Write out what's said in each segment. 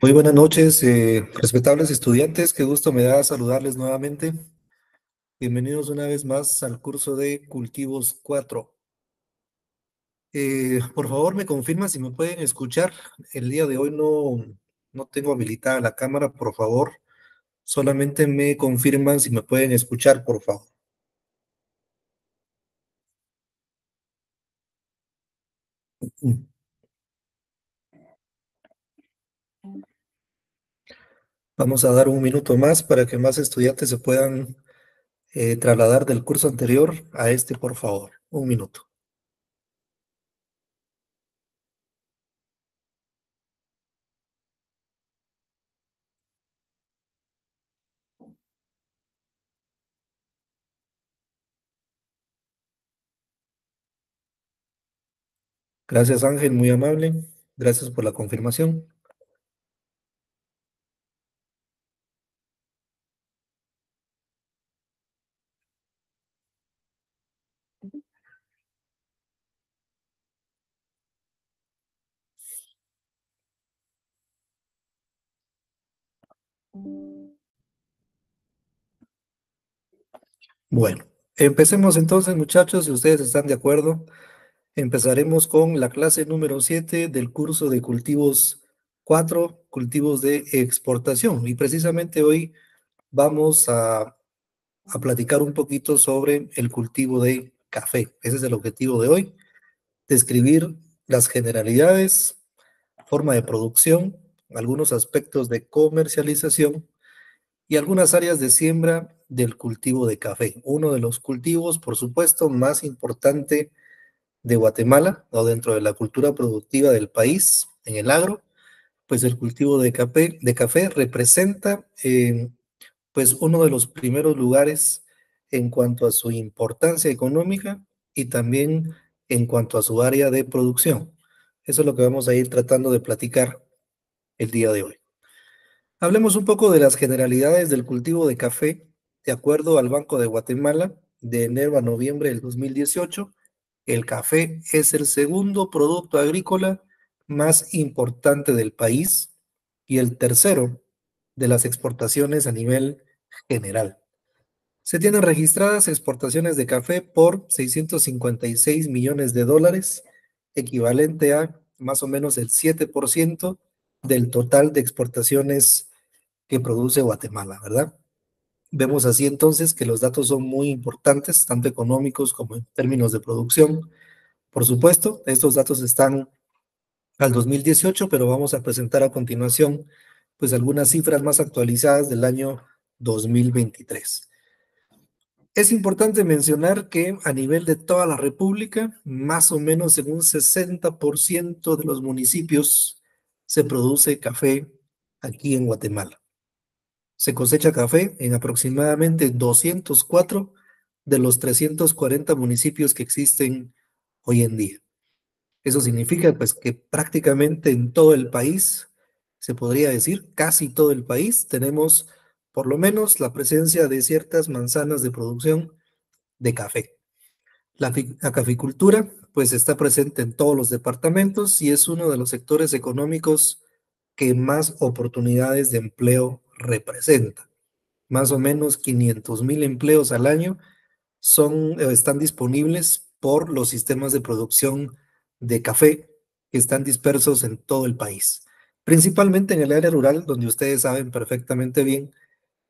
Muy buenas noches, eh, respetables estudiantes. Qué gusto me da saludarles nuevamente. Bienvenidos una vez más al curso de Cultivos 4. Eh, por favor, me confirma si me pueden escuchar. El día de hoy no, no tengo habilitada la cámara, por favor. Solamente me confirman si me pueden escuchar, por favor. Vamos a dar un minuto más para que más estudiantes se puedan eh, trasladar del curso anterior a este, por favor. Un minuto. Gracias Ángel, muy amable. Gracias por la confirmación. Bueno, empecemos entonces muchachos, si ustedes están de acuerdo. Empezaremos con la clase número 7 del curso de cultivos 4, cultivos de exportación. Y precisamente hoy vamos a, a platicar un poquito sobre el cultivo de café. Ese es el objetivo de hoy, describir las generalidades, forma de producción, algunos aspectos de comercialización y algunas áreas de siembra del cultivo de café. Uno de los cultivos, por supuesto, más importante de Guatemala o dentro de la cultura productiva del país, en el agro, pues el cultivo de café, de café representa eh, pues uno de los primeros lugares en cuanto a su importancia económica y también en cuanto a su área de producción. Eso es lo que vamos a ir tratando de platicar el día de hoy. Hablemos un poco de las generalidades del cultivo de café. De acuerdo al Banco de Guatemala, de enero a noviembre del 2018, el café es el segundo producto agrícola más importante del país y el tercero de las exportaciones a nivel general. Se tienen registradas exportaciones de café por 656 millones de dólares, equivalente a más o menos el 7% del total de exportaciones que produce Guatemala, ¿verdad? Vemos así entonces que los datos son muy importantes, tanto económicos como en términos de producción. Por supuesto, estos datos están al 2018, pero vamos a presentar a continuación pues algunas cifras más actualizadas del año 2023. Es importante mencionar que a nivel de toda la República, más o menos en un 60% de los municipios se produce café aquí en Guatemala se cosecha café en aproximadamente 204 de los 340 municipios que existen hoy en día. Eso significa pues que prácticamente en todo el país, se podría decir casi todo el país, tenemos por lo menos la presencia de ciertas manzanas de producción de café. La, la, caficultura pues está presente en todos los departamentos y es uno de los sectores económicos que más oportunidades de empleo representa. Más o menos 500 mil empleos al año son, eh, están disponibles por los sistemas de producción de café que están dispersos en todo el país, principalmente en el área rural, donde ustedes saben perfectamente bien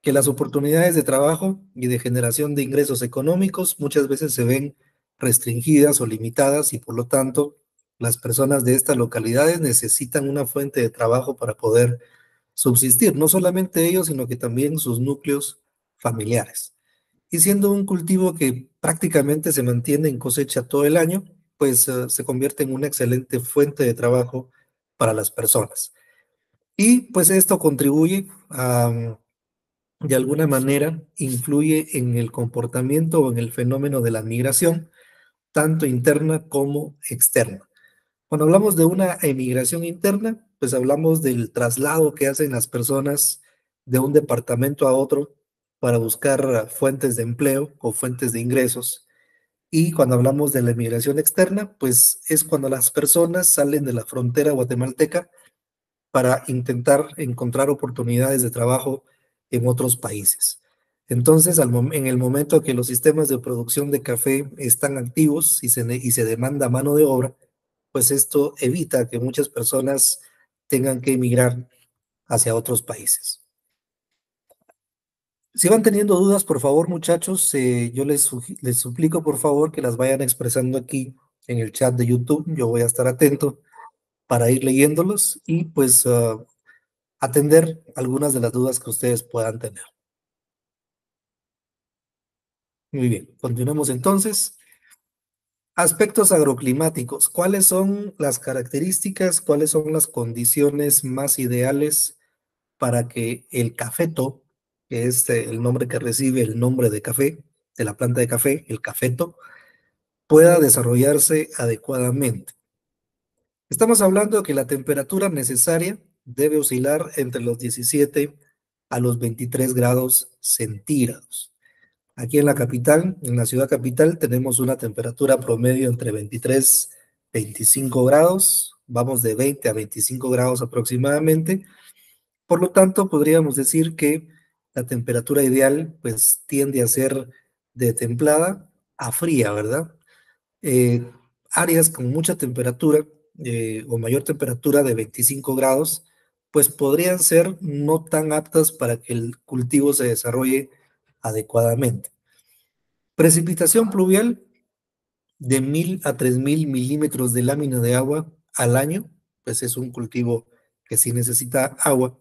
que las oportunidades de trabajo y de generación de ingresos económicos muchas veces se ven restringidas o limitadas y por lo tanto las personas de estas localidades necesitan una fuente de trabajo para poder subsistir, no solamente ellos, sino que también sus núcleos familiares. Y siendo un cultivo que prácticamente se mantiene en cosecha todo el año, pues uh, se convierte en una excelente fuente de trabajo para las personas. Y pues esto contribuye a, de alguna manera, influye en el comportamiento o en el fenómeno de la migración, tanto interna como externa. Cuando hablamos de una emigración interna, pues hablamos del traslado que hacen las personas de un departamento a otro para buscar fuentes de empleo o fuentes de ingresos. Y cuando hablamos de la emigración externa, pues es cuando las personas salen de la frontera guatemalteca para intentar encontrar oportunidades de trabajo en otros países. Entonces, en el momento que los sistemas de producción de café están activos y se, demanda mano de obra, pues esto evita que muchas personas tengan que emigrar hacia otros países. Si van teniendo dudas, por favor, muchachos, eh, yo les, les suplico, por favor, que las vayan expresando aquí en el chat de YouTube. Yo voy a estar atento para ir leyéndolos y pues ah, atender algunas de las dudas que ustedes puedan tener. Muy bien, continuamos entonces. Aspectos agroclimáticos. ¿Cuáles son las características, cuáles son las condiciones más ideales para que el cafeto, que es eh, el nombre que recibe el nombre de café, de la planta de café, el cafeto, pueda desarrollarse adecuadamente? Estamos hablando de que la temperatura necesaria debe oscilar entre los 17 a los 23 grados centígrados. Aquí en la capital, en la ciudad capital, tenemos una temperatura promedio entre 23 25 grados, vamos de 20 a 25 grados aproximadamente. Por lo tanto, podríamos decir que la temperatura ideal pues tiende a ser de templada a fría, ¿verdad? Eh, áreas con mucha temperatura eh, o mayor temperatura de 25 grados, pues podrían ser no tan aptas para que el cultivo se desarrolle adecuadamente. Precipitación pluvial de mil a tres mil milímetros de lámina de agua al año, pues es un cultivo que sí necesita agua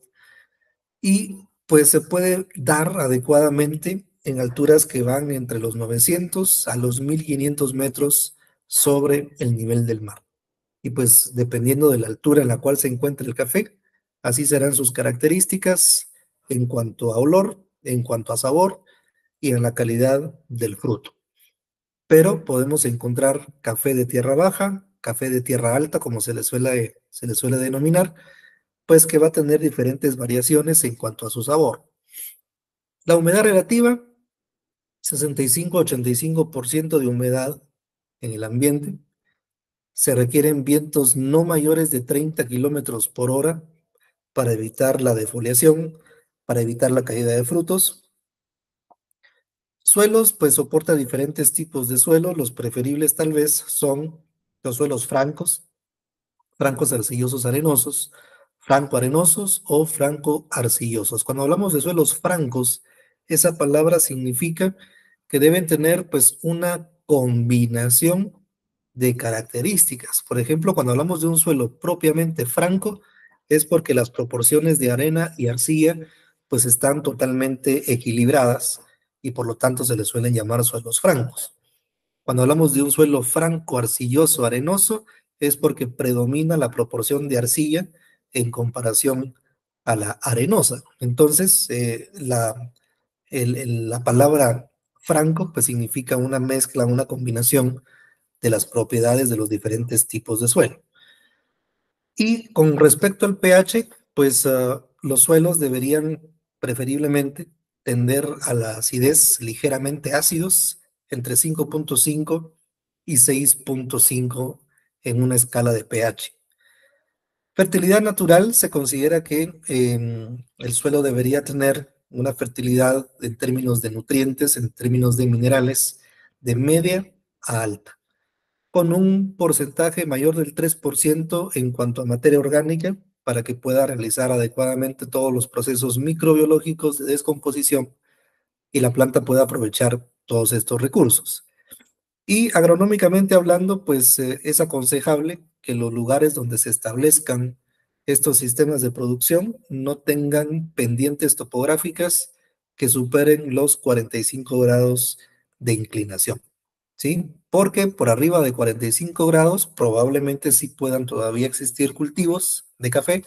y pues se puede dar adecuadamente en alturas que van entre los 900 a los 1500 metros sobre el nivel del mar. Y pues dependiendo de la altura en la cual se encuentre el café, así serán sus características en cuanto a olor, en cuanto a sabor y en la calidad del fruto. Pero podemos encontrar café de tierra baja, café de tierra alta, como se le suele, se le suele denominar, pues que va a tener diferentes variaciones en cuanto a su sabor. La humedad relativa, 65-85% de humedad en el ambiente. Se requieren vientos no mayores de 30 kilómetros por hora para evitar la defoliación, para evitar la caída de frutos Suelos, pues soporta diferentes tipos de suelo. Los preferibles tal vez son los suelos francos, francos arcillosos arenosos, franco arenosos o franco arcillosos. Cuando hablamos de suelos francos, esa palabra significa que deben tener pues una combinación de características. Por ejemplo, cuando hablamos de un suelo propiamente franco, es porque las proporciones de arena y arcilla pues están totalmente equilibradas y por lo tanto se le suelen llamar suelos francos. Cuando hablamos de un suelo franco, arcilloso, arenoso, es porque predomina la proporción de arcilla en comparación a la arenosa. Entonces, eh, la, la palabra franco pues significa una mezcla, una combinación de las propiedades de los diferentes tipos de suelo. Y con respecto al pH, pues ah, los suelos deberían preferiblemente tender a la acidez ligeramente ácidos entre 5.5 y 6.5 en una escala de pH. Fertilidad natural se considera que em, el suelo debería tener una fertilidad en términos de nutrientes, en términos de minerales, de media a alta, con un porcentaje mayor del 3% en cuanto a materia orgánica para que pueda realizar adecuadamente todos los procesos microbiológicos de descomposición y la planta pueda aprovechar todos estos recursos. Y agronómicamente hablando, pues eh, es aconsejable que los lugares donde se establezcan estos sistemas de producción no tengan pendientes topográficas que superen los 45 grados de inclinación. ¿Sí? Porque por arriba de 45 grados probablemente sí puedan todavía existir cultivos de café,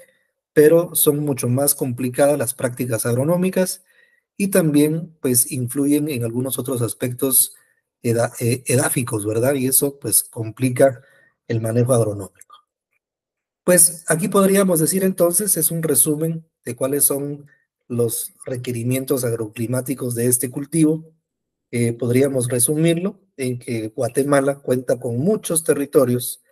pero son mucho más complicadas las prácticas agronómicas y también pues influyen en algunos otros aspectos eh, edáficos, ¿verdad? Y eso pues complica el manejo agronómico. Pues aquí podríamos decir entonces, es un resumen de cuáles son los requerimientos agroclimáticos de este cultivo. Eh, podríamos resumirlo en que Guatemala cuenta con muchos territorios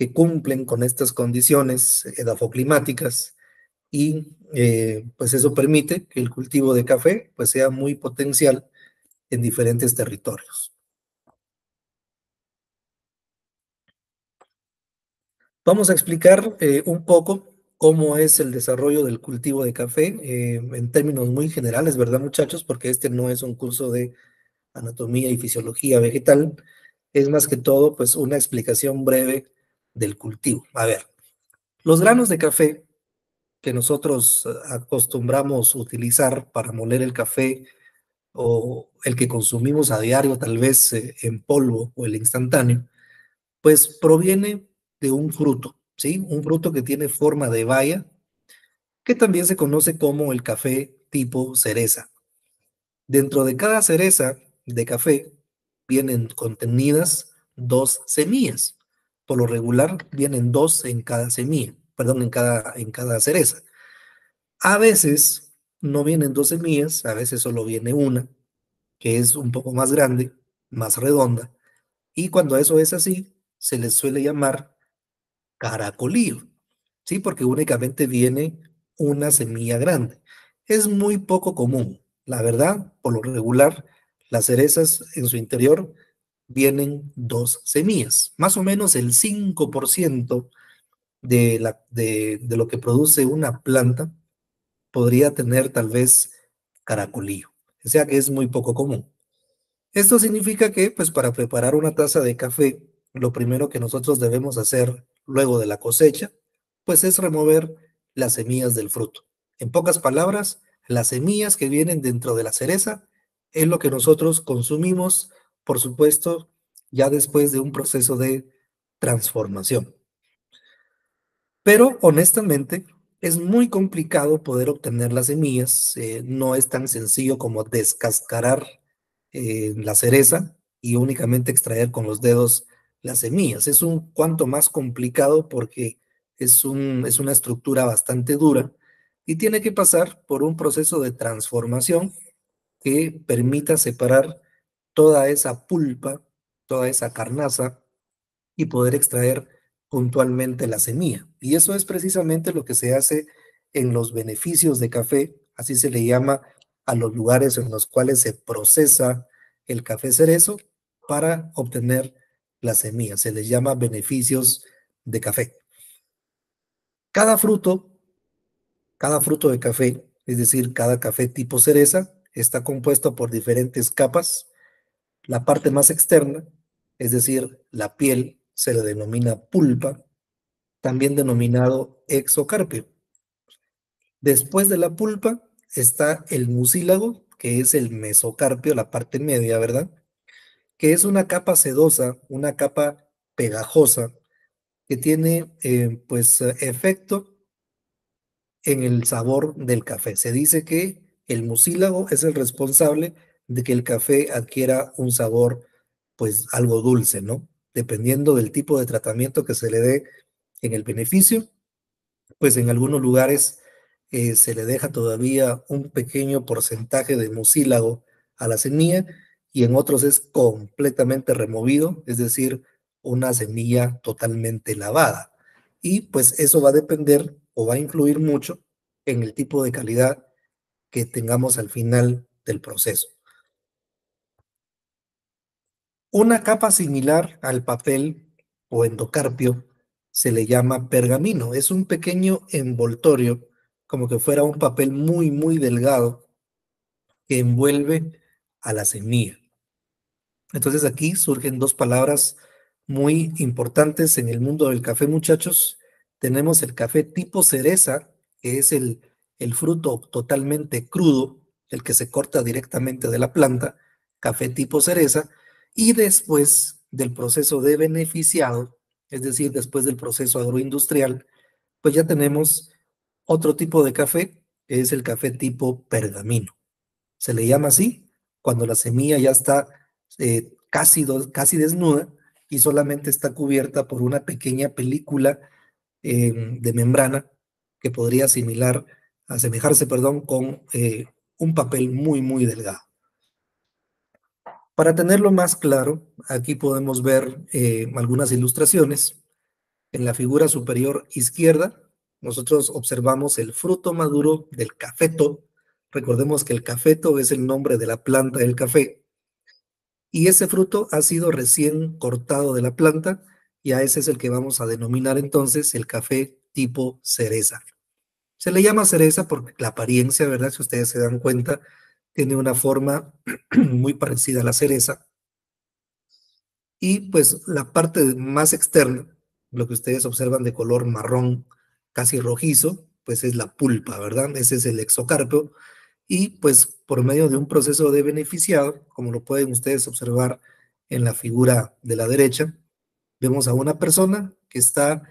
que cumplen con estas condiciones edafoclimáticas y eh, pues eso permite que el cultivo de café pues sea muy potencial en diferentes territorios. Vamos a explicar eh, un poco cómo es el desarrollo del cultivo de café eh, en términos muy generales, ¿verdad muchachos? Porque este no es un curso de anatomía y fisiología vegetal, es más que todo pues una explicación breve del cultivo. A ver, los granos de café que nosotros eh, acostumbramos utilizar para moler el café o el que consumimos a diario, tal vez eh, en polvo o el instantáneo, pues proviene de un fruto, ¿sí? Un fruto que tiene forma de baya, que también se conoce como el café tipo cereza. Dentro de cada cereza de café vienen contenidas dos semillas. Por lo regular vienen dos en cada semilla, perdón, en cada, en cada cereza. A veces no vienen dos semillas, a veces solo viene una, que es un poco más grande, más redonda. Y cuando eso es así, se les suele llamar caracolillo, ¿sí? Porque únicamente viene una semilla grande. Es muy poco común, la verdad, por lo regular, las cerezas en su interior vienen dos semillas, más o menos el 5% de, la, de, de lo que produce una planta podría tener tal vez caracolillo, o sea que es muy poco común. Esto significa que, pues para preparar una taza de café, lo primero que nosotros debemos hacer luego de la cosecha, pues es remover las semillas del fruto. En pocas palabras, las semillas que vienen dentro de la cereza es lo que nosotros consumimos, por supuesto, ya después de un proceso de transformación. Pero honestamente, es muy complicado poder obtener las semillas, eh, no es tan sencillo como descascarar eh, la cereza y únicamente extraer con los dedos las semillas. Es un cuanto más complicado porque es, un, es una estructura bastante dura y tiene que pasar por un proceso de transformación que permita separar toda esa pulpa, toda esa carnaza y poder extraer puntualmente la semilla. Y eso es precisamente lo que se hace en los beneficios de café, así se le llama a los lugares en los cuales se procesa el café cerezo para obtener la semilla. Se les llama beneficios de café. Cada fruto, cada fruto de café, es decir, cada café tipo cereza, está compuesto por diferentes capas. La parte más externa, es decir, la piel, se le denomina pulpa, también denominado exocarpio. Después de la pulpa está el mucílago, que es el mesocarpio, la parte media, ¿verdad? Que es una capa sedosa, una capa pegajosa, que tiene eh, pues efecto en el sabor del café. Se dice que el mucílago es el responsable de que el café adquiera un sabor pues algo dulce, ¿no? dependiendo del tipo de tratamiento que se le dé en el beneficio, pues en algunos lugares eh, se le deja todavía un pequeño porcentaje de mucílago a la semilla y en otros es completamente removido, es decir, una semilla totalmente lavada. Y pues eso va a depender o va a influir mucho en el tipo de calidad que tengamos al final del proceso. Una capa similar al papel o endocarpio se le llama pergamino. Es un pequeño envoltorio, como que fuera un papel muy, muy delgado que envuelve a la semilla. Entonces aquí surgen dos palabras muy importantes en el mundo del café, muchachos. Tenemos el café tipo cereza, que es el, el fruto totalmente crudo, el que se corta directamente de la planta, café tipo cereza, y después del proceso de beneficiado, es decir, después del proceso agroindustrial, pues ya tenemos otro tipo de café, que es el café tipo pergamino. Se le llama así cuando la semilla ya está eh, casi, casi desnuda y solamente está cubierta por una pequeña película em, de membrana que podría asimilar, asemejarse, perdón, con eh, un papel muy, muy delgado. Para tenerlo más claro, aquí podemos ver eh, algunas ilustraciones. En la figura superior izquierda nosotros observamos el fruto maduro del cafeto. Recordemos que el cafeto es el nombre de la planta del café. Y ese fruto ha sido recién cortado de la planta y a ese es el que vamos a denominar entonces el café tipo cereza. Se le llama cereza porque la apariencia, ¿verdad? Si ustedes se dan cuenta, tiene una forma muy parecida a la cereza. Y pues la parte más externa, lo que ustedes observan de color marrón, casi rojizo, pues es la pulpa, ¿verdad? Ese es el exocarpio. Y pues por medio de un proceso de beneficiado, como lo pueden ustedes observar en la figura de la derecha, vemos a una persona que está,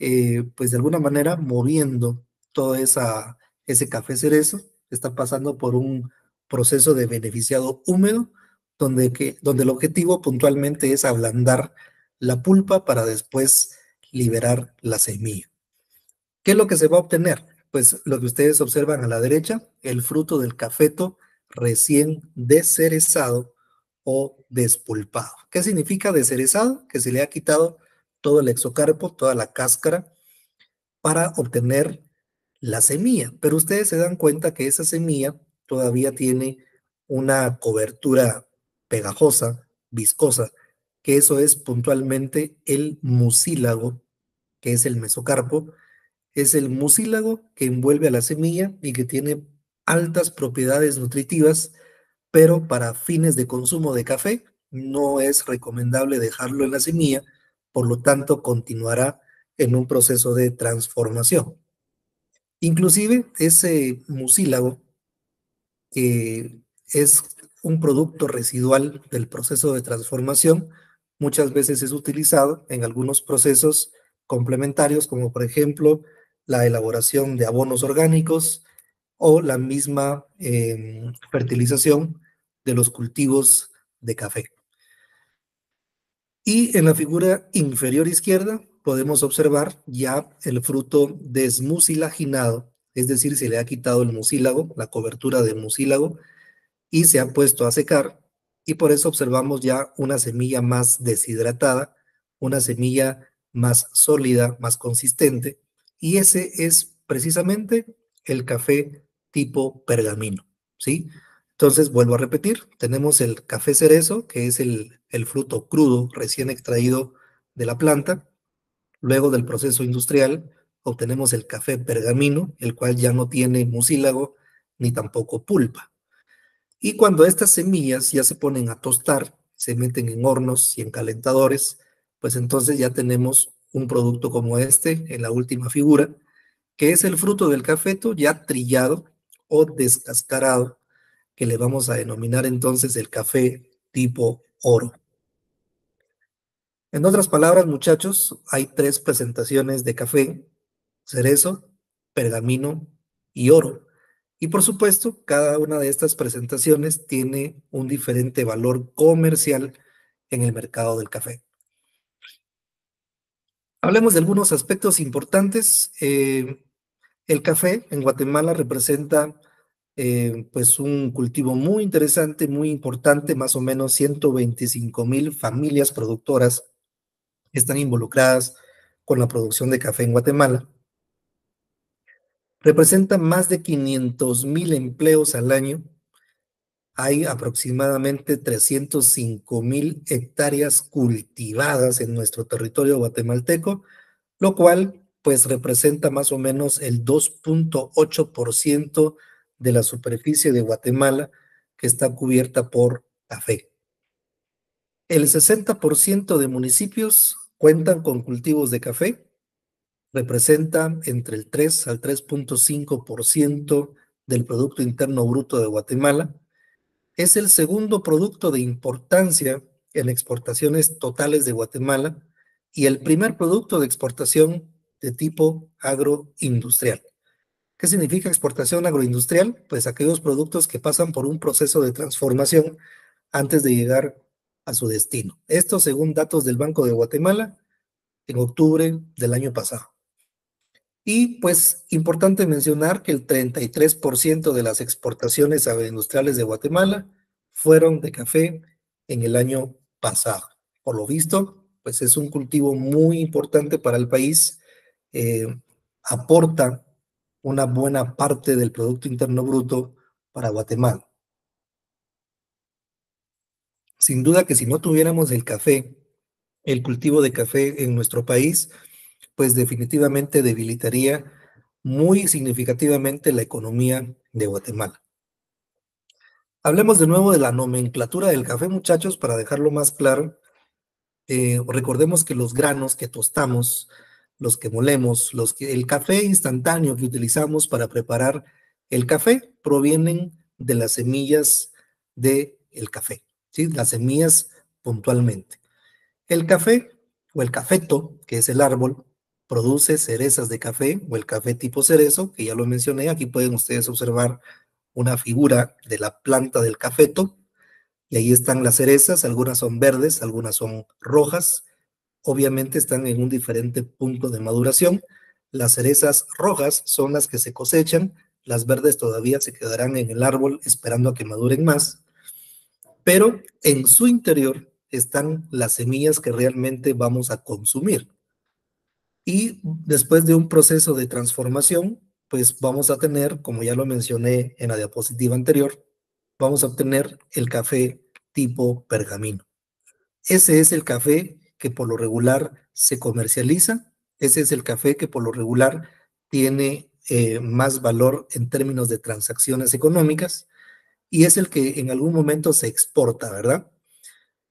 eh, pues de alguna manera, moviendo todo esa, ese café cerezo, está pasando por un proceso de beneficiado húmedo, donde, que, donde el objetivo puntualmente es ablandar la pulpa para después liberar la semilla. ¿Qué es lo que se va a obtener? Pues lo que ustedes observan a la derecha, el fruto del cafeto recién descerezado o despulpado. ¿Qué significa descerezado? Que se le ha quitado todo el exocarpo, toda la cáscara, para obtener la semilla. Pero ustedes se dan cuenta que esa semilla todavía tiene una cobertura pegajosa, viscosa, que eso es puntualmente el mucílago, que es el mesocarpo, es el mucílago que envuelve a la semilla y que tiene altas propiedades nutritivas pero para fines de consumo de café no es recomendable dejarlo en la semilla, por lo tanto continuará en un proceso de transformación. Inclusive ese mucílago, que es un producto residual del proceso de transformación, muchas veces es utilizado en algunos procesos complementarios, como por ejemplo la elaboración de abonos orgánicos o la misma em, fertilización de los cultivos de café. Y en la figura inferior izquierda podemos observar ya el fruto desmucilaginado, es decir, se le ha quitado el mucílago, la cobertura del mucílago, y se ha puesto a secar, y por eso observamos ya una semilla más deshidratada, una semilla más sólida, más consistente, y ese es precisamente el café tipo pergamino, ¿sí? Entonces, vuelvo a repetir, tenemos el café cerezo, que es el, fruto crudo recién extraído de la planta. Luego del proceso industrial, obtenemos el café pergamino, el cual ya no tiene mucílago ni tampoco pulpa. Y cuando estas semillas ya se ponen a tostar, se meten en hornos y en calentadores, pues entonces ya tenemos un producto como este en la última figura, que es el fruto del cafeto ya trillado o descascarado que le vamos a denominar entonces el café tipo oro. En otras palabras, muchachos, hay tres presentaciones de café, cerezo, pergamino y oro. Y por supuesto, cada una de estas presentaciones tiene un diferente valor comercial en el mercado del café. Hablemos de algunos aspectos importantes. Eh, el café en Guatemala representa eh, pues un cultivo muy interesante, muy importante, más o menos 125 mil familias productoras están involucradas con la producción de café en Guatemala. Representa más de 500 mil empleos al año. Hay aproximadamente 305 mil hectáreas cultivadas en nuestro territorio guatemalteco, lo cual pues representa más o menos el 2.8% de la superficie de Guatemala que está cubierta por café. El 60% de municipios cuentan con cultivos de café, representa entre el 3 al 3.5% del Producto Interno Bruto de Guatemala. Es el segundo producto de importancia en exportaciones totales de Guatemala y el primer producto de exportación de tipo agroindustrial. ¿Qué significa exportación agroindustrial? Pues aquellos productos que pasan por un proceso de transformación antes de llegar a su destino. Esto según datos del Banco de Guatemala en octubre del año pasado. Y pues importante mencionar que el 33% de las exportaciones agroindustriales de Guatemala fueron de café en el año pasado. Por lo visto, pues es un cultivo muy importante para el país. Eh, aporta una buena parte del Producto Interno Bruto para Guatemala. Sin duda que si no tuviéramos el café, el cultivo de café en nuestro país, pues definitivamente debilitaría muy significativamente la economía de Guatemala. Hablemos de nuevo de la nomenclatura del café, muchachos, para dejarlo más claro. Eh, recordemos que los granos que tostamos, los que molemos, los que, el café instantáneo que utilizamos para preparar el café provienen de las semillas del el café, ¿sí? las semillas puntualmente. El café o el cafeto, que es el árbol, produce cerezas de café o el café tipo cerezo, que ya lo mencioné. Aquí pueden ustedes observar una figura de la planta del cafeto, y ahí están las cerezas, algunas son verdes, algunas son rojas, obviamente están en un diferente punto de maduración. Las cerezas rojas son las que se cosechan, las verdes todavía se quedarán en el árbol esperando a que maduren más, pero en su interior están las semillas que realmente vamos a consumir. Y después de un proceso de transformación, pues vamos a tener, como ya lo mencioné en la diapositiva anterior, vamos a obtener el café tipo pergamino. Ese es el café que por lo regular se comercializa, ese es el café que por lo regular tiene eh, más valor en términos de transacciones económicas y es el que en algún momento se exporta, ¿verdad?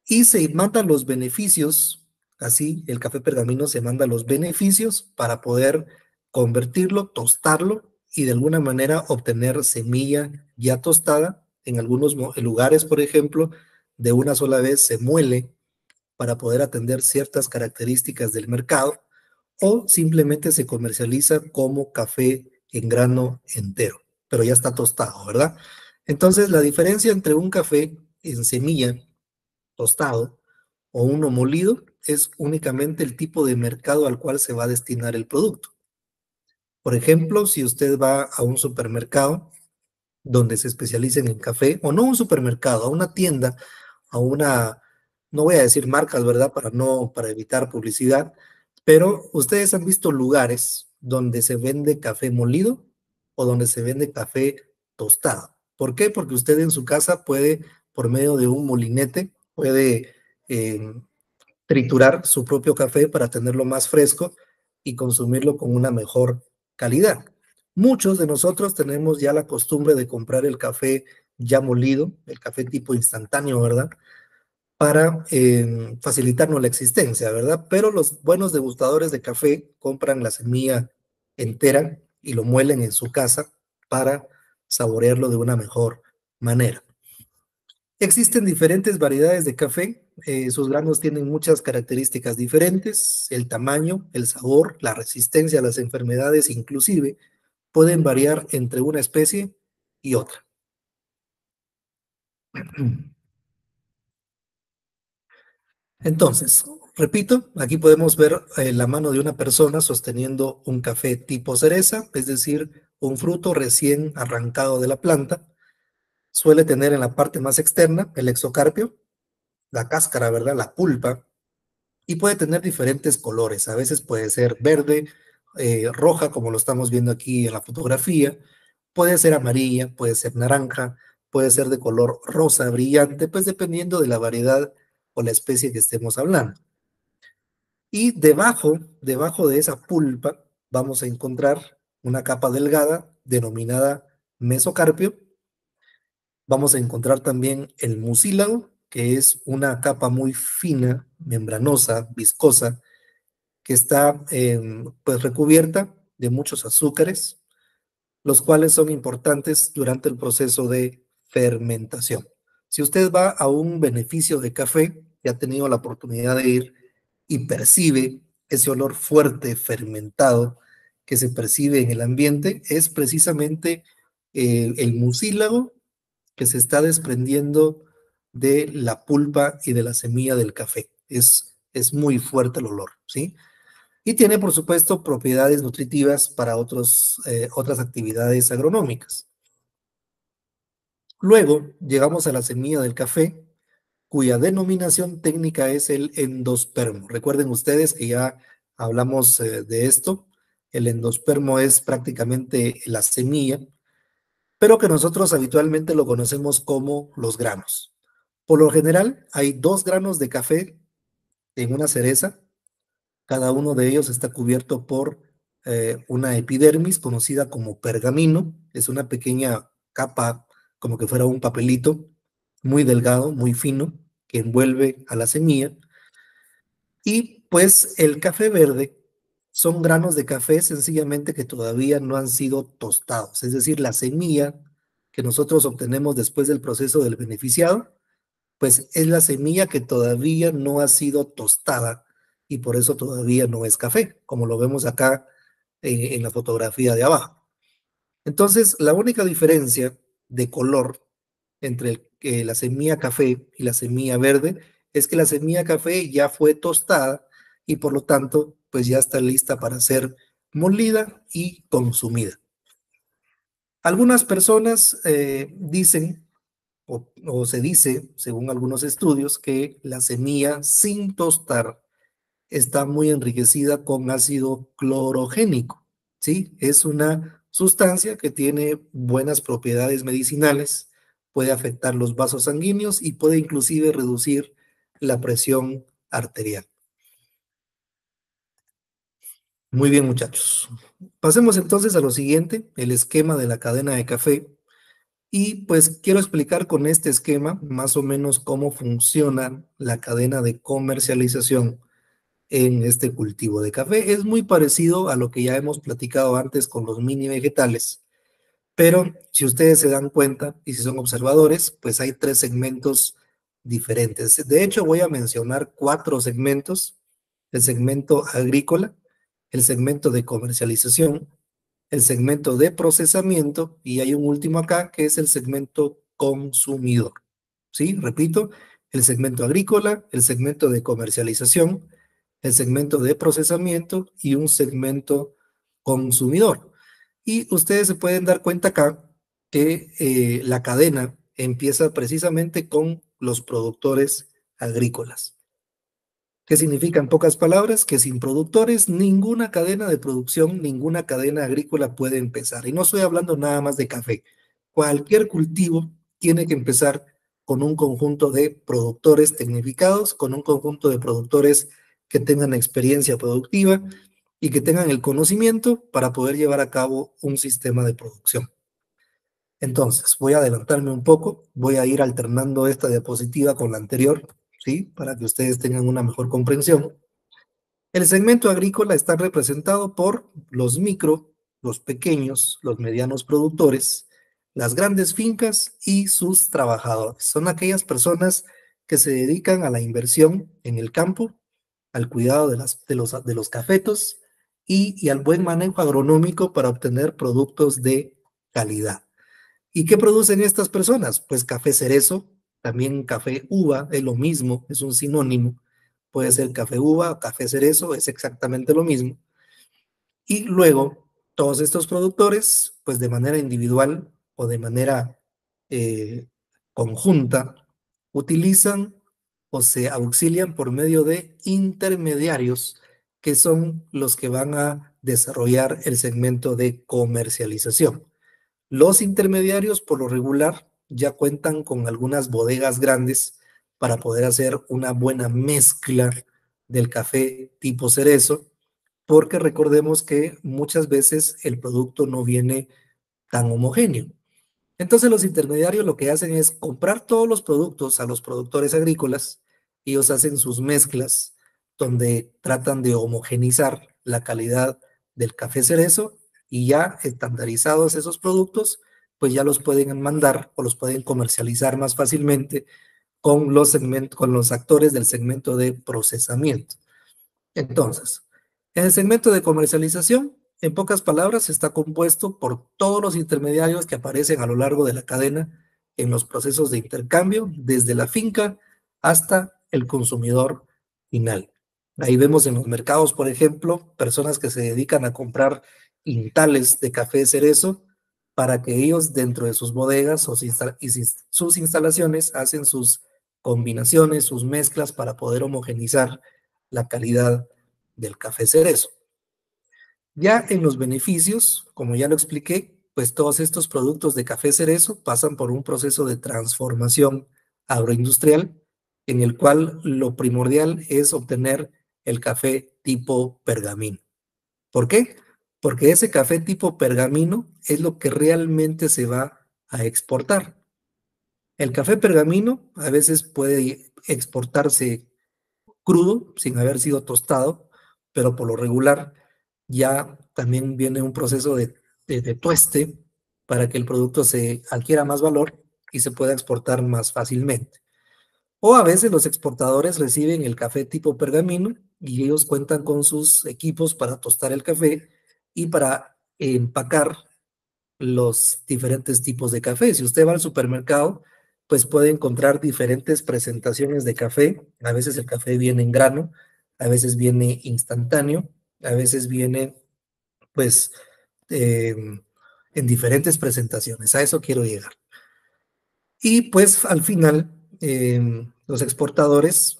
Y se mandan los beneficios, así el café pergamino se manda los beneficios para poder convertirlo, tostarlo y de alguna manera obtener semilla ya tostada. En algunos lugares, por ejemplo, de una sola vez se muele para poder atender ciertas características del mercado o simplemente se comercializa como café en grano entero, pero ya está tostado, ¿verdad? Entonces, la diferencia entre un café en semilla tostado o uno molido es únicamente el tipo de mercado al cual se va a destinar el producto. Por ejemplo, si usted va a un supermercado donde se especialicen en café, o no un supermercado, a una tienda, a una, no voy a decir marcas, ¿verdad? Para no, para evitar publicidad, pero ustedes han visto lugares donde se vende café molido o donde se vende café tostado. ¿Por qué? Porque usted en su casa puede, por medio de un molinete, puede triturar su propio café para tenerlo más fresco y consumirlo con una mejor calidad. Muchos de nosotros tenemos ya la costumbre de comprar el café ya molido, el café tipo instantáneo, ¿verdad? Para eh, facilitarnos la existencia, ¿verdad? Pero los buenos degustadores de café compran la semilla entera y lo muelen en su casa para saborearlo de una mejor manera. Existen diferentes variedades de café, eh, sus granos tienen muchas características diferentes, el tamaño, el sabor, la resistencia a las enfermedades inclusive pueden variar entre una especie y otra. Entonces, repito, aquí podemos ver eh, la mano de una persona sosteniendo un café tipo cereza, es decir, un fruto recién arrancado de la planta suele tener en la parte más externa el exocarpio, la cáscara, ¿verdad? La pulpa, y puede tener diferentes colores. A veces puede ser verde, eh, roja, como lo estamos viendo aquí en la fotografía, puede ser amarilla, puede ser naranja, puede ser de color rosa brillante, pues dependiendo de la variedad o la especie que estemos hablando. Y debajo, debajo de esa pulpa, vamos a encontrar una capa delgada denominada mesocarpio, Vamos a encontrar también el mucílago, que es una capa muy fina, membranosa, viscosa, que está em, pues recubierta de muchos azúcares, los cuales son importantes durante el proceso de fermentación. Si usted va a un beneficio de café y ha tenido la oportunidad de ir y percibe ese olor fuerte, fermentado, que se percibe en el ambiente, es precisamente eh, el mucílago que se está desprendiendo de la pulpa y de la semilla del café. Es, es muy fuerte el olor, ¿sí? Y tiene, por supuesto, propiedades nutritivas para otros, eh, otras actividades agronómicas. Luego llegamos a la semilla del café, cuya denominación técnica es el endospermo. Recuerden ustedes que ya hablamos eh, de esto El endospermo es prácticamente la semilla, pero que nosotros habitualmente lo conocemos como los granos. Por lo general, hay dos granos de café en una cereza. Cada uno de ellos está cubierto por eh, una epidermis conocida como pergamino. Es una pequeña capa, como que fuera un papelito, muy delgado, muy fino, que envuelve a la semilla. Y pues el café verde son granos de café sencillamente que todavía no han sido tostados. Es decir, la semilla que nosotros obtenemos después del proceso del beneficiado pues es la semilla que todavía no ha sido tostada y por eso todavía no es café, como lo vemos acá en, la fotografía de abajo. Entonces, la única diferencia de color entre la semilla café y la semilla verde es que la semilla café ya fue tostada y por lo tanto, pues ya está lista para ser molida y consumida. Algunas personas eh, dicen o, se dice, según algunos estudios, que la semilla sin tostar está muy enriquecida con ácido clorogénico. ¿sí? Es una sustancia que tiene buenas propiedades medicinales, puede afectar los vasos sanguíneos y puede inclusive reducir la presión arterial. Muy bien, muchachos. Pasemos entonces a lo siguiente, el esquema de la cadena de café y pues quiero explicar con este esquema más o menos cómo funciona la cadena de comercialización en este cultivo de café. Es muy parecido a lo que ya hemos platicado antes con los mini vegetales, pero si ustedes se dan cuenta y si son observadores, pues hay tres segmentos diferentes. De hecho, voy a mencionar cuatro segmentos. El segmento agrícola, el segmento de comercialización, el segmento de procesamiento y hay un último acá que es el segmento consumidor. ¿Sí? Repito, el segmento agrícola, el segmento de comercialización, el segmento de procesamiento y un segmento consumidor. Y ustedes se pueden dar cuenta acá que eh, la cadena empieza precisamente con los productores agrícolas. ¿Qué significa en pocas palabras? Que sin productores ninguna cadena de producción, ninguna cadena agrícola puede empezar. Y no estoy hablando nada más de café. Cualquier cultivo tiene que empezar con un conjunto de productores tecnificados, con un conjunto de productores que tengan experiencia productiva y que tengan el conocimiento para poder llevar a cabo un sistema de producción. Entonces, voy a adelantarme un poco, voy a ir alternando esta diapositiva con la anterior para que ustedes tengan una mejor comprensión. El segmento agrícola está representado por los micro, los pequeños, los medianos productores, las grandes fincas y sus trabajadores. Son aquellas personas que se dedican a la inversión en el campo, al cuidado de, los, cafetos y al buen manejo agronómico para obtener productos de calidad. ¿Y qué producen estas personas? Pues café cerezo, también café uva es lo mismo, es un sinónimo. Puede ser café uva café cerezo, es exactamente lo mismo. Y luego, todos estos productores, pues de manera individual o de manera eh, conjunta, utilizan o se auxilian por medio de intermediarios que son los que van a desarrollar el segmento de comercialización. Los intermediarios, por lo regular, ya cuentan con algunas bodegas grandes para poder hacer una buena mezcla del café tipo cerezo, porque recordemos que muchas veces el producto no viene tan homogéneo. Entonces los intermediarios lo que hacen es comprar todos los productos a los productores agrícolas, ellos hacen sus mezclas donde tratan de homogenizar la calidad del café cerezo y ya estandarizados esos productos, pues ya los pueden mandar o los pueden comercializar más fácilmente con los, segmentos, con los actores del segmento de procesamiento. Entonces, en el segmento de comercialización, en pocas palabras, está compuesto por todos los intermediarios que aparecen a lo largo de la cadena en los procesos de intercambio, desde la finca hasta el consumidor final. Ahí vemos en los mercados, por ejemplo, personas que se dedican a comprar intales de café cerezo para que ellos dentro de sus bodegas o sus instalaciones hacen sus combinaciones, sus mezclas para poder homogenizar la calidad del café cerezo. Ya en los beneficios, como ya lo expliqué, pues todos estos productos de café cerezo pasan por un proceso de transformación agroindustrial en el cual lo primordial es obtener el café tipo pergamino. ¿Por qué? Porque ese café tipo pergamino es lo que realmente se va a exportar. El café pergamino a veces puede exportarse crudo, sin haber sido tostado, pero por lo regular ya también viene un proceso de, de, tueste para que el producto se adquiera más valor y se pueda exportar más fácilmente. O a veces los exportadores reciben el café tipo pergamino y ellos cuentan con sus equipos para tostar el café y para empacar los diferentes tipos de café. Si usted va al supermercado, pues puede encontrar diferentes presentaciones de café. A veces el café viene en grano, a veces viene instantáneo, a veces viene pues em, en diferentes presentaciones. A eso quiero llegar. Y pues al final em, los exportadores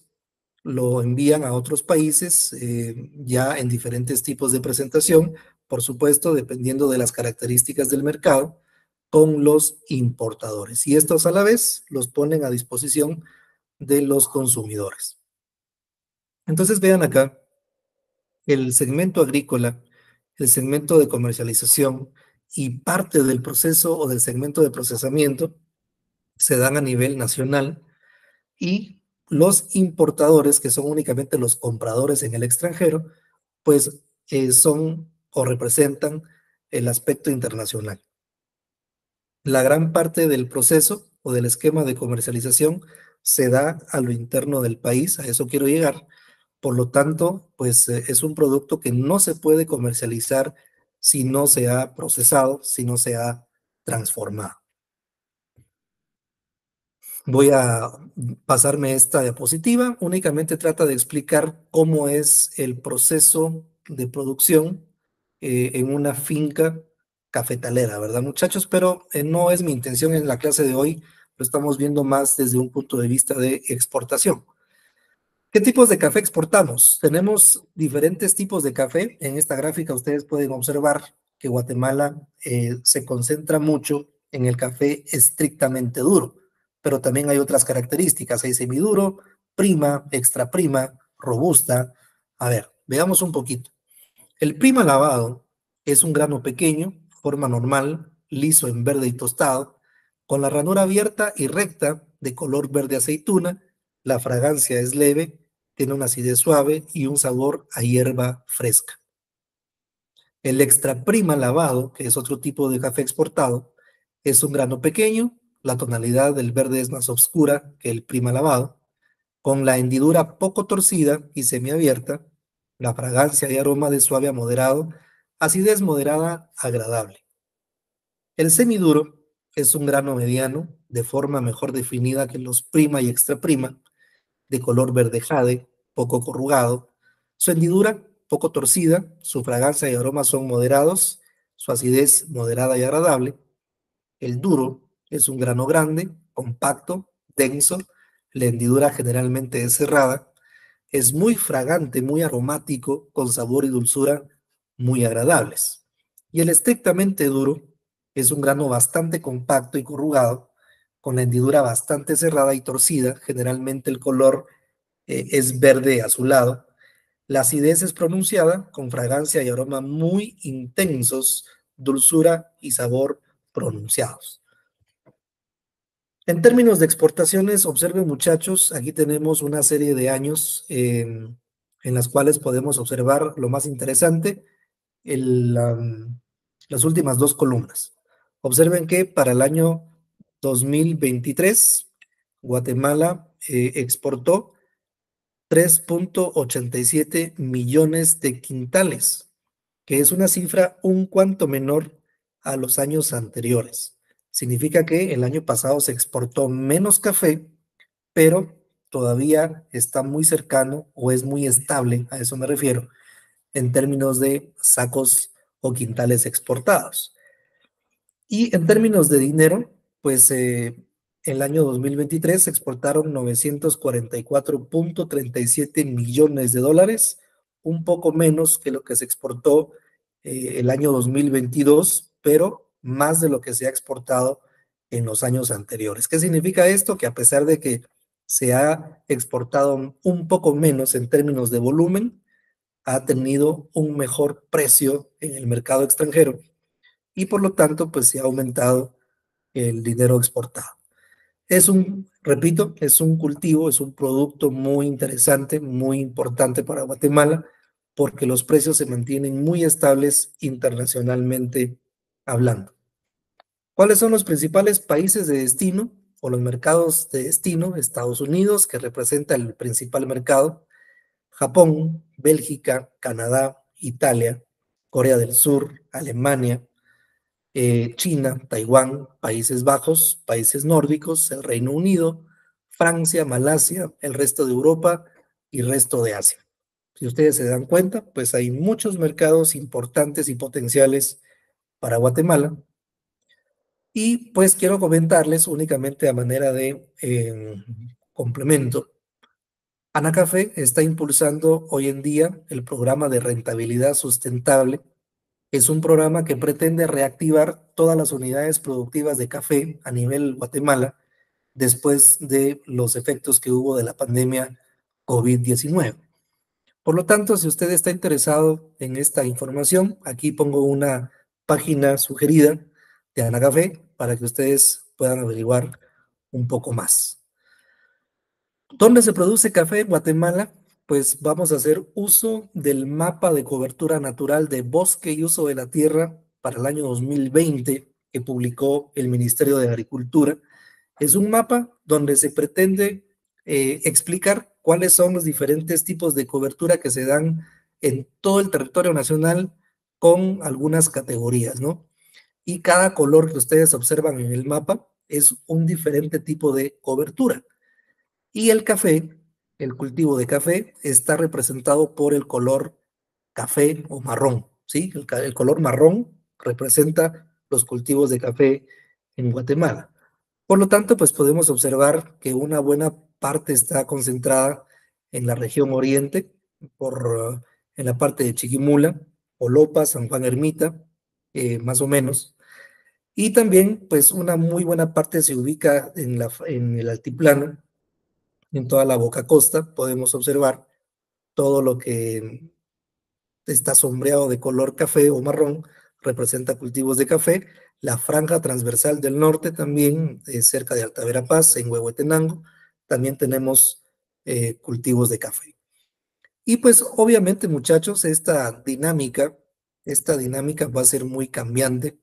lo envían a otros países em, ya en diferentes tipos de presentación, por supuesto, dependiendo de las características del mercado, con los importadores. Y estos a la vez los ponen a disposición de los consumidores. Entonces vean acá el segmento agrícola, el segmento de comercialización y parte del proceso o del segmento de procesamiento se dan a nivel nacional y los importadores, que son únicamente los compradores en el extranjero, pues eh, son o representan el aspecto internacional. La gran parte del proceso o del esquema de comercialización se da a lo interno del país, a eso quiero llegar, por lo tanto, pues eh, es un producto que no se puede comercializar si no se ha procesado, si no se ha transformado. Voy a pasarme esta diapositiva. Únicamente trata de explicar cómo es el proceso de producción eh, en una finca cafetalera, ¿verdad, muchachos? Pero eh, no es mi intención en la clase de hoy. Lo estamos viendo más desde un punto de vista de exportación. ¿Qué tipos de café exportamos? Tenemos diferentes tipos de café. En esta gráfica ustedes pueden observar que Guatemala eh, se concentra mucho en el café estrictamente duro, pero también hay otras características. Hay semiduro, prima, extra prima, robusta. A ver, veamos un poquito. El prima lavado es un grano pequeño, forma normal, liso en verde y tostado, con la ranura abierta y recta de color verde aceituna. La fragancia es leve tiene una acidez suave y un sabor a hierba fresca. El extra prima lavado, que es otro tipo de café exportado, es un grano pequeño, la tonalidad del verde es más oscura que el prima lavado, con la hendidura poco torcida y semiabierta, la fragancia y aroma de suave a moderado, acidez moderada agradable. El semiduro es un grano mediano, de forma mejor definida que los prima y extra prima, de color verde jade, poco corrugado. Su hendidura, poco torcida, su fragancia y aroma son moderados, su acidez moderada y agradable. El duro es un grano grande, compacto, denso, la hendidura generalmente es cerrada, es muy fragante, muy aromático, con sabor y dulzura muy agradables. Y el estrictamente duro es un grano bastante compacto y corrugado, con la hendidura bastante cerrada y torcida, generalmente el color eh, es verde azulado. La acidez es pronunciada, con fragancia y aroma muy intensos, dulzura y sabor pronunciados. En términos de exportaciones, observen muchachos, aquí tenemos una serie de años en las cuales podemos observar lo más interesante, las últimas dos columnas. Observen que para el año 2023, Guatemala eh, exportó 3.87 millones de quintales, que es una cifra un cuanto menor a los años anteriores. Significa que el año pasado se exportó menos café, pero todavía está muy cercano o es muy estable, a eso me refiero, en términos de sacos o quintales exportados. Y en términos de dinero, pues eh, el año 2023 se exportaron 944.37 millones de dólares, un poco menos que lo que se exportó eh, el año 2022, pero más de lo que se ha exportado en los años anteriores. ¿Qué significa esto? Que a pesar de que se ha exportado un poco menos en términos de volumen, ha tenido un mejor precio en el mercado extranjero y por lo tanto pues se ha aumentado el dinero exportado. Es un, repito, es un cultivo, es un producto muy interesante, muy importante para Guatemala porque los precios se mantienen muy estables internacionalmente hablando. ¿Cuáles son los principales países de destino o los mercados de destino? Estados Unidos, que representa el principal mercado, Japón, Bélgica, Canadá, Italia, Corea del Sur, Alemania, eh, China, Taiwán, Países Bajos, países nórdicos, el Reino Unido, Francia, Malasia, el resto de Europa y resto de Asia. Si ustedes se dan cuenta, pues hay muchos mercados importantes y potenciales para Guatemala y pues quiero comentarles únicamente a manera de eh, complemento. Anacafé está impulsando hoy en día el programa de rentabilidad sustentable. Es un programa que pretende reactivar todas las unidades productivas de café a nivel Guatemala después de los efectos que hubo de la pandemia COVID-19. Por lo tanto, si usted está interesado en esta información, aquí pongo una página sugerida de Anacafé para que ustedes puedan averiguar un poco más. ¿Dónde se produce café en Guatemala? Pues vamos a hacer uso del mapa de cobertura natural de bosque y uso de la tierra para el año 2020 que publicó el Ministerio de Agricultura. Es un mapa donde se pretende eh, explicar cuáles son los diferentes tipos de cobertura que se dan en todo el territorio nacional con algunas categorías, ¿no? Y cada color que ustedes observan en el mapa es un diferente tipo de cobertura. Y el café, el cultivo de café, está representado por el color café o marrón, ¿sí? El, color marrón representa los cultivos de café en Guatemala. Por lo tanto, pues podemos observar que una buena parte está concentrada en la región oriente, por, en la parte de Chiquimula, Olopa, San Juan Ermita, eh, más o menos, y también, pues, una muy buena parte se ubica en, la, en el altiplano, en toda la boca costa, podemos observar todo lo que está sombreado de color café o marrón, representa cultivos de café. La franja transversal del norte también, cerca de Alta Verapaz, en Huehuetenango, también tenemos eh, cultivos de café. Y pues obviamente muchachos, esta dinámica, esta dinámica va a ser muy cambiante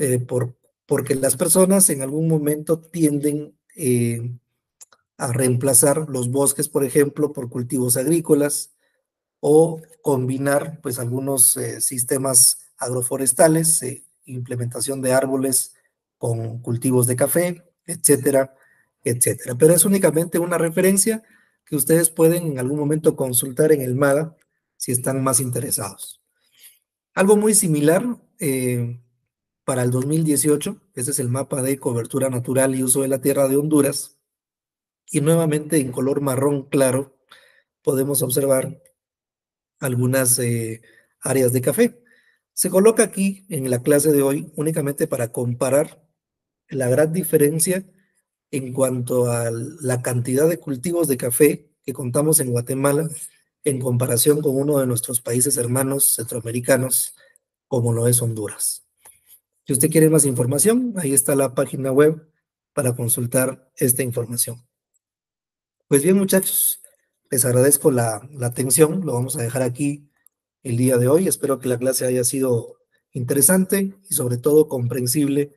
eh, por, porque las personas en algún momento tienden eh, a reemplazar los bosques, por ejemplo, por cultivos agrícolas o combinar pues algunos eh, sistemas agroforestales, implementación de árboles con cultivos de café, etcétera, etcétera. Pero es únicamente una referencia que ustedes pueden en algún momento consultar en el MADA si están más interesados. Algo muy similar para el 2018. Este es el mapa de cobertura natural y uso de la tierra de Honduras. Y nuevamente en color marrón claro podemos observar algunas eh, áreas de café. Se coloca aquí en la clase de hoy únicamente para comparar la gran diferencia en cuanto a la cantidad de cultivos de café que contamos en Guatemala en comparación con uno de nuestros países hermanos centroamericanos, como lo es Honduras. Si usted quiere más información, ahí está la página web para consultar esta información. Pues bien, muchachos, les agradezco la, atención. Lo vamos a dejar aquí el día de hoy. Espero que la clase haya sido interesante y sobre todo comprensible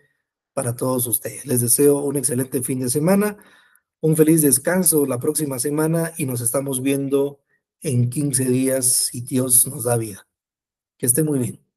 para todos ustedes. Les deseo un excelente fin de semana, un feliz descanso la próxima semana y nos estamos viendo en 15 días si Dios nos da vida. Que esté muy bien.